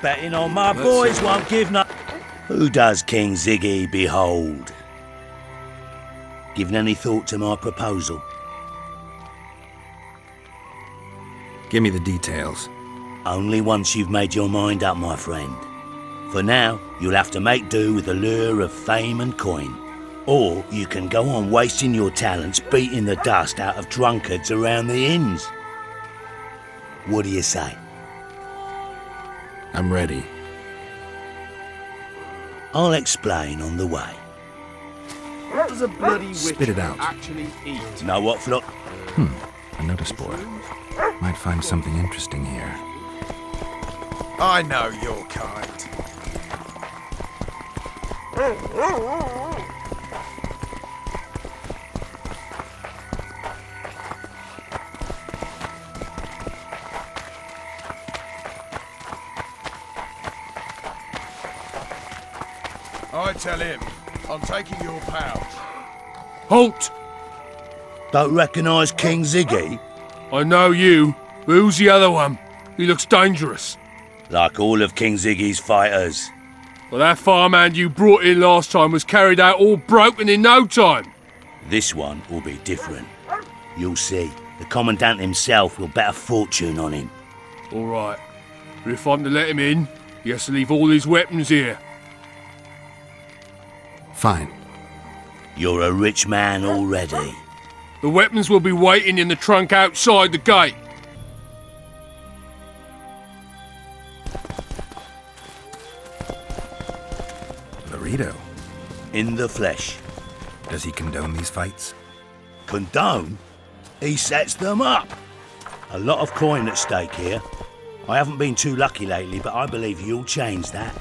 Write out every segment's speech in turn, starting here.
Betting on my boys won't give no... Who does King Ziggy behold? Given any thought to my proposal? Give me the details. Only once you've made your mind up, my friend. For now, you'll have to make do with the lure of fame and coin. Or you can go on wasting your talents beating the dust out of drunkards around the inns. What do you say? I'm ready. I'll explain on the way. What does a bloody witch Spit it out. actually eat? Know what, Flock? Hmm, a notice board. Might find something interesting here. I know your kind. Tell him, I'm taking your pouch. Halt! Don't recognise King Ziggy? I know you, but who's the other one? He looks dangerous. Like all of King Ziggy's fighters. Well, that farmhand you brought in last time was carried out all broken in no time. This one will be different. You'll see. The Commandant himself will bet a fortune on him. All right. But if I'm to let him in, he has to leave all his weapons here. Fine. You're a rich man already. The weapons will be waiting in the trunk outside the gate. Laredo. In the flesh. Does he condone these fights? Condone? He sets them up. A lot of coin at stake here. I haven't been too lucky lately, but I believe you'll change that.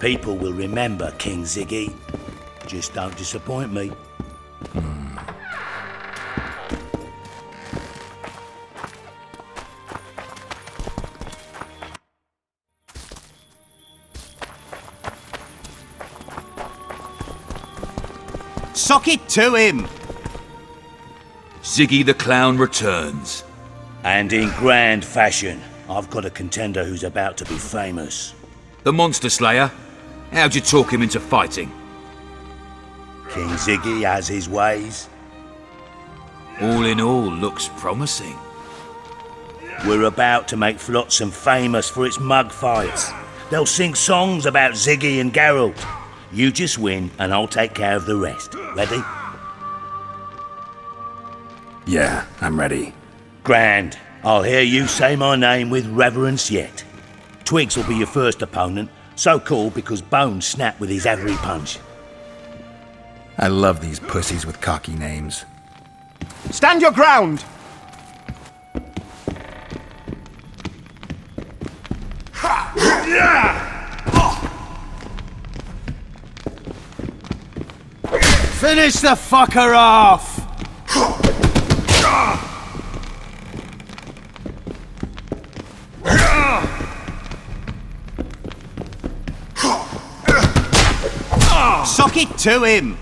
People will remember King Ziggy. Just don't disappoint me. Sock it to him! Ziggy the Clown returns. And in grand fashion. I've got a contender who's about to be famous. The Monster Slayer? How'd you talk him into fighting? King Ziggy has his ways. All in all, looks promising. We're about to make Flotsam famous for its mug fights. They'll sing songs about Ziggy and Geralt. You just win, and I'll take care of the rest. Ready? Yeah, I'm ready. Grand. I'll hear you say my name with reverence yet. Twigs will be your first opponent, so called because Bones snapped with his every punch. I love these pussies with cocky names. Stand your ground! Finish the fucker off! Sock it to him!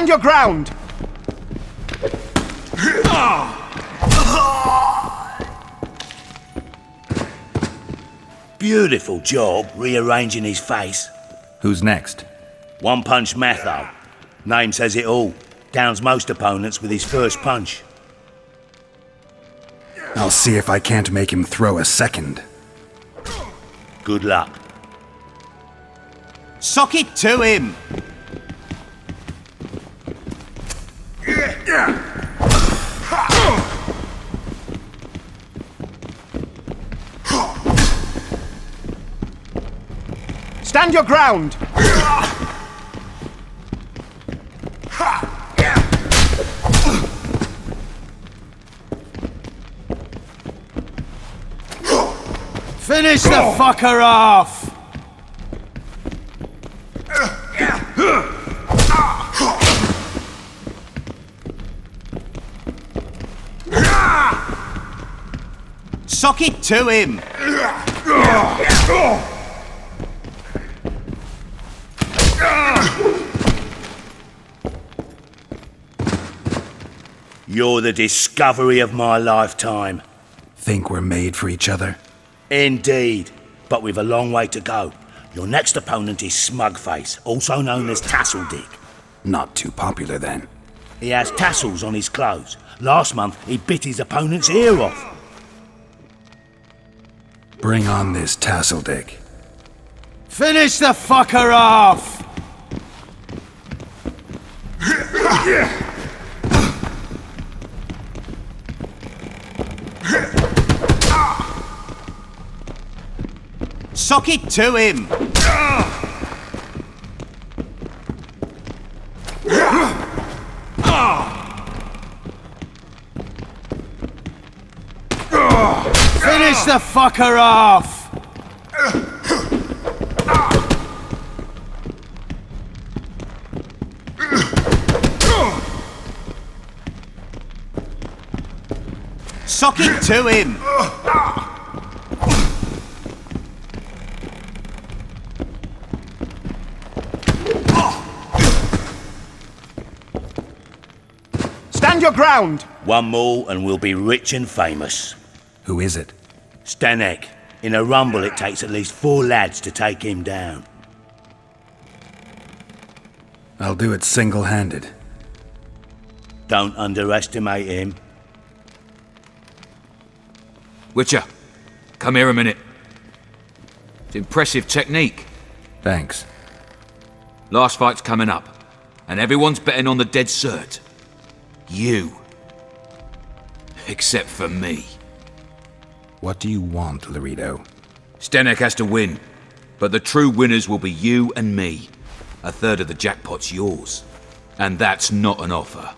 Stand your ground! Beautiful job rearranging his face. Who's next? One punch Matho. Name says it all. Downs most opponents with his first punch. I'll see if I can't make him throw a second. Good luck. Sock it to him! Stand your ground! Finish the fucker off! Sock it to him! You're the discovery of my lifetime. Think we're made for each other? Indeed, but we've a long way to go. Your next opponent is Smugface, also known as Tassel Dick. Not too popular then. He has tassels on his clothes. Last month, he bit his opponent's ear off. Bring on this tassel dick. Finish the fucker off! Sock it to him! Finish the fucker off! Sock it to him! Stand your ground! One more and we'll be rich and famous. Who is it? Stanek. In a rumble, it takes at least four lads to take him down. I'll do it single-handed. Don't underestimate him. Witcher, come here a minute. It's impressive technique. Thanks. Last fight's coming up, and everyone's betting on the dead cert. You. Except for me. What do you want, Laredo? Stenek has to win, but the true winners will be you and me. A third of the jackpot's yours. And that's not an offer.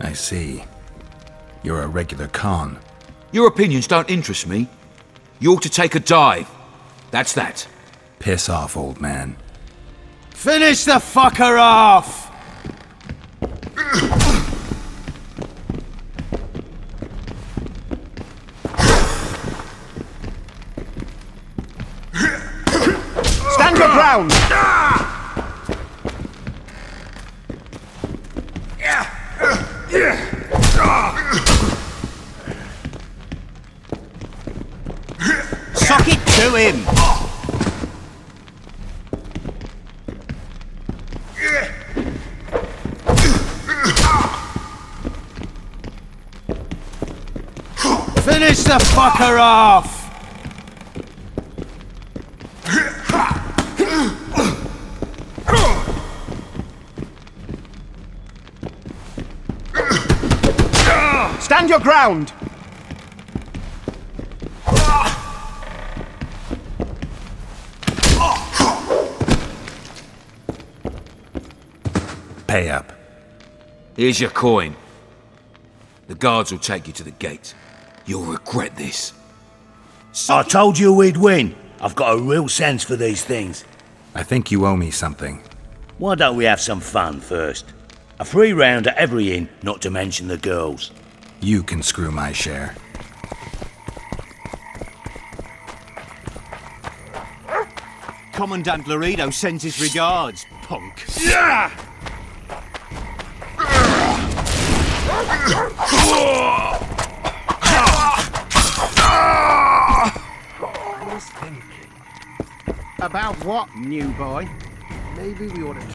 I see. You're a regular con. Your opinions don't interest me. You ought to take a dive. That's that. Piss off, old man. Finish the fucker off! Stand your ground! Sock it to him! Finish the fucker off! Stand your ground! Pay up. Here's your coin. The guards will take you to the gate. You'll regret this. I told you we'd win. I've got a real sense for these things. I think you owe me something. Why don't we have some fun first? A free round at every inn, not to mention the girls. You can screw my share. Commandant Laredo sends his regards, punk. Ah! About what, new boy? Maybe we ought to